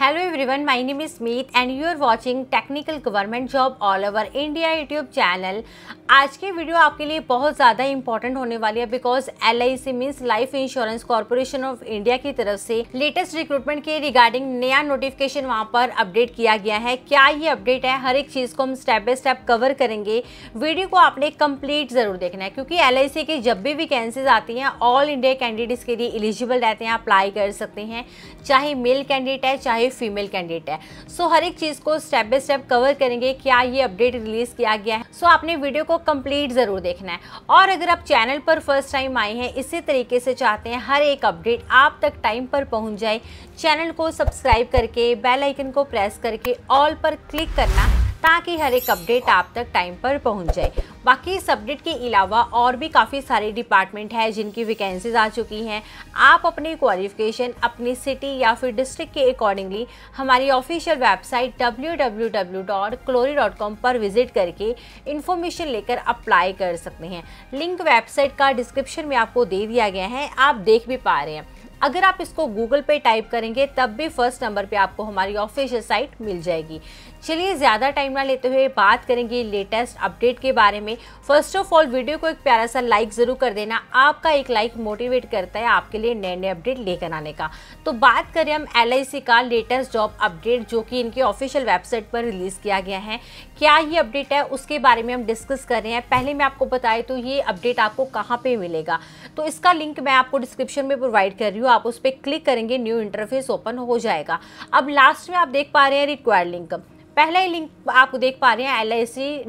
Hello everyone, my name is Meet and you are watching Technical Government Job All Over India YouTube channel. आज की video आपके लिए बहुत ज़्यादा important होने वाली है because L I C means life insurance corporation of India की तरफ़ से लेटेस्ट रिक्रूटमेंट के रिगार्डिंग नया नोटिफिकेशन वहाँ पर अपडेट किया गया है। क्या ये अपडेट है? हर एक चीज़ को हम स्टेप बाय स्टेप कवर करेंगे। वीडियो को आपने कंप्लीट ज़रूर देखना है क्योंकि एल आई सी की जब भी वैकेंसीज आती हैं ऑल इंडिया कैंडिडेट्स के लिए एलिजिबल रहते हैं अप्लाई कर सकते हैं। चाहे मेल कैंडिडेट है चाहे फीमेल कैंडिडेट है. सो हर एक चीज़ को स्टेप बाय स्टेप कवर करेंगे, क्या ये अपडेट रिलीज़ किया गया है? सो आपने वीडियो को कंप्लीट ज़रूर देखना है. और अगर आप चैनल पर फ़र्स्ट टाइम आए हैं, इसी तरीके से चाहते हैं हर एक अपडेट आप तक टाइम पर पहुँच जाए चैनल को सब्सक्राइब करके बेल आइकन को प्रेस करके ऑल पर क्लिक करना ताकि हर एक अपडेट आप तक टाइम पर पहुँच जाए। बाकी इस अपडेट के अलावा और भी काफ़ी सारे डिपार्टमेंट हैं जिनकी वैकेंसीज आ चुकी हैं। आप अपनी क्वालिफिकेशन अपनी सिटी या फिर डिस्ट्रिक्ट के अकॉर्डिंगली हमारी ऑफिशियल वेबसाइट www.clory.com पर विज़िट करके इन्फॉर्मेशन लेकर अप्लाई कर सकते हैं। लिंक वेबसाइट का डिस्क्रिप्शन में आपको दे दिया गया है। आप देख भी पा रहे हैं। अगर आप इसको गूगल पे टाइप करेंगे, तब भी फ़र्स्ट नंबर पे आपको हमारी ऑफिशियल साइट मिल जाएगी। चलिए, ज़्यादा टाइम ना लेते हुए बात करेंगे लेटेस्ट अपडेट के बारे में। फ़र्स्ट ऑफ़ ऑल वीडियो को एक प्यारा सा लाइक ज़रूर कर देना। आपका एक लाइक मोटिवेट करता है आपके लिए नए नए अपडेट लेकर आने का। तो बात करें हम LIC का लेटेस्ट जॉब अपडेट जो कि इनके ऑफिशियल वेबसाइट पर रिलीज़ किया गया है। क्या ये अपडेट है? उसके बारे में हम डिस्कस कर रहे हैं। पहले मैं आपको बताए तो ये अपडेट आपको कहाँ पर मिलेगा? तो इसका लिंक मैं आपको डिस्क्रिप्शन में प्रोवाइड कर रही हूँ। आप उस पर क्लिक करेंगे न्यू इंटरफेस ओपन हो जाएगा। अब लास्ट में आप देख पा रहे हैं रिक्वायर्ड लिंक पहला ही लिंक आप देख पा रहे हैं एल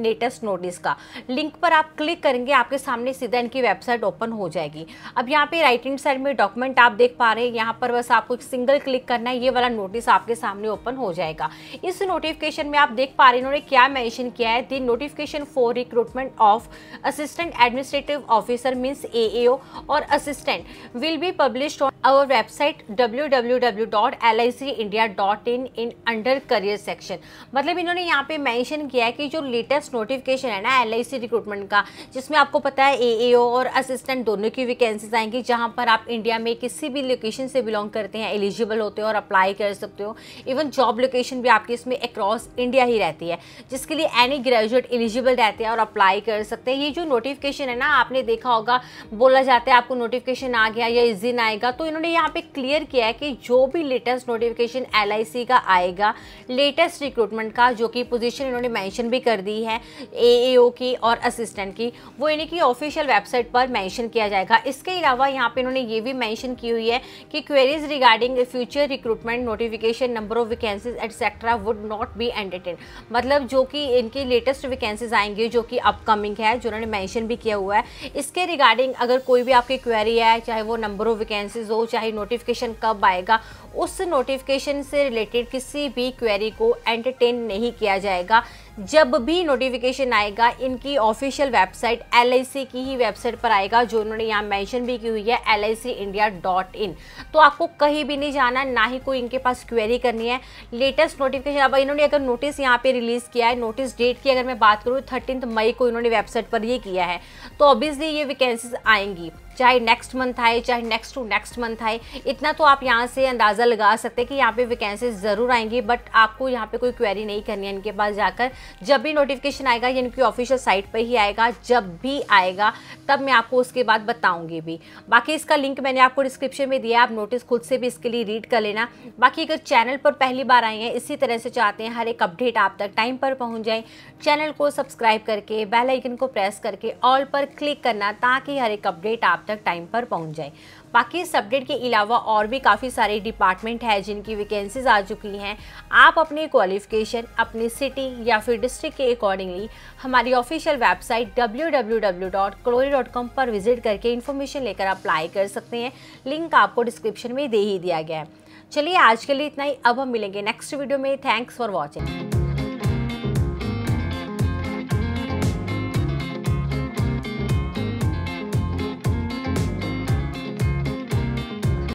लेटेस्ट नोटिस का। लिंक पर आप क्लिक करेंगे, आपके सामने सीधा इनकी वेबसाइट ओपन हो जाएगी। अब यहाँ पे राइट हैंड साइड में डॉक्यूमेंट आप देख पा रहे हैं, यहाँ पर बस आपको एक सिंगल क्लिक करना है, ये वाला नोटिस आपके सामने ओपन हो जाएगा। इस नोटिफिकेशन में आप देख पा रहे हैं इन्होंने क्या मैंशन किया है? The notification for recruitment of assistant administrative officer means A और assistant will be publish on our website W W W dot L I C India dot in in under career section मतलब इन्होंने यहाँ पे mention किया है कि जो latest notification है ना एलआईसी रिक्रूटमेंट का, जिसमें आपको पता है ए और असिस्टेंट दोनों की वैकेंसीज आएँगी, जहाँ पर आप इंडिया में किसी भी लोकेशन से बिलोंग करते हैं एलिजिबल होते हो और अप्लाई कर सकते हो। इवन जॉब लोकेशन भी आपकी इसमें अक्रॉस इंडिया ही रहती है, जिसके लिए एनी ग्रेजुएट एलिजिबल रहते हैं और अप्लाई कर सकते हैं। ये जो नोटिफिकेशन है ना, आपने देखा होगा, बोला जाता है आपको नोटिफिकेशन आ गया या इस दिन आएगा तो इन्होंने यहाँ पे क्लियर किया है कि जो भी लेटेस्ट नोटिफिकेशन LIC का आएगा लेटेस्ट रिक्रूटमेंट डिपार्टमेंट का, जो कि पोजीशन इन्होंने मेंशन भी कर दी है एएओ की और असिस्टेंट की, वो इन्हीं की ऑफिशियल वेबसाइट पर मेंशन किया जाएगा। इसके अलावा यहाँ पे इन्होंने ये भी मेंशन की हुई है कि queries regarding future recruitment notification number of vacancies etcetera would not be entertain मतलब जो कि इनकी लेटेस्ट वैकेंसीज आएँगी, जो कि अपकमिंग है, जो उन्होंने मैंशन भी किया हुआ है। इसके रिगार्डिंग अगर कोई भी आपकी क्वेरी है, चाहे वो नंबर ऑफ़ वैकेंसीज हो, चाहे नोटिफिकेशन कब आएगा उस नोटिफिकेशन से रिलेटेड किसी भी क्वेरी को एंटरटेन नहीं किया जाएगा। जब भी नोटिफिकेशन आएगा, इनकी ऑफिशियल वेबसाइट एल की ही वेबसाइट पर आएगा, जो उन्होंने यहाँ मेंशन भी की हुई है एल इंडिया डॉट इन तो आपको कहीं भी नहीं जाना, ना ही कोई इनके पास क्वेरी करनी है। लेटेस्ट नोटिफिकेशन अब इन्होंने अगर नोटिस यहाँ पे रिलीज़ किया है नोटिस डेट की अगर मैं बात करूँ थर्टीन मई को इन्होंने वेबसाइट पर ये किया है। तो ऑब्वियसली ये वैकेंसीज आएँगी। चाहे नेक्स्ट मंथ आए, चाहे नेक्स्ट टू नेक्स्ट मंथ आए, इतना तो आप यहाँ से अंदाज़ा लगा सकते हैं कि यहाँ पे वैकेंसीज ज़रूर आएँगी बट आपको यहाँ पे कोई क्वेरी नहीं करनी है इनके पास जाकर। जब भी नोटिफिकेशन आएगा, या इनकी ऑफिशियल साइट पर ही आएगा, जब भी आएगा, तब मैं आपको उसके बाद बताऊँगी भी। बाकी इसका लिंक मैंने आपको डिस्क्रिप्शन में दिया आप नोटिस खुद से भी इसके लिए रीड कर लेना। बाकी अगर चैनल पर पहली बार आए हैं, इसी तरह से चाहते हैं हर एक अपडेट आप तक टाइम पर पहुँच जाए चैनल को सब्सक्राइब करके बेल आइकन को प्रेस करके ऑल पर क्लिक करना, ताकि हर एक अपडेट आप तक टाइम पर पहुँच जाए। बाकी इस अपडेट के अलावा और भी काफ़ी सारे डिपार्टमेंट हैं जिनकी वैकेंसीज आ चुकी हैं। आप अपनी क्वालिफिकेशन अपनी सिटी या फिर डिस्ट्रिक्ट के अकॉर्डिंगली हमारी ऑफिशियल वेबसाइट www.clory.com पर विज़िट करके इन्फॉर्मेशन लेकर अप्लाई कर सकते हैं। लिंक आपको डिस्क्रिप्शन में दे ही दिया गया है। चलिए आज के लिए इतना ही। अब हम मिलेंगे नेक्स्ट वीडियो में। Thanks for watching